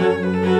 Música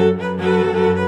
Música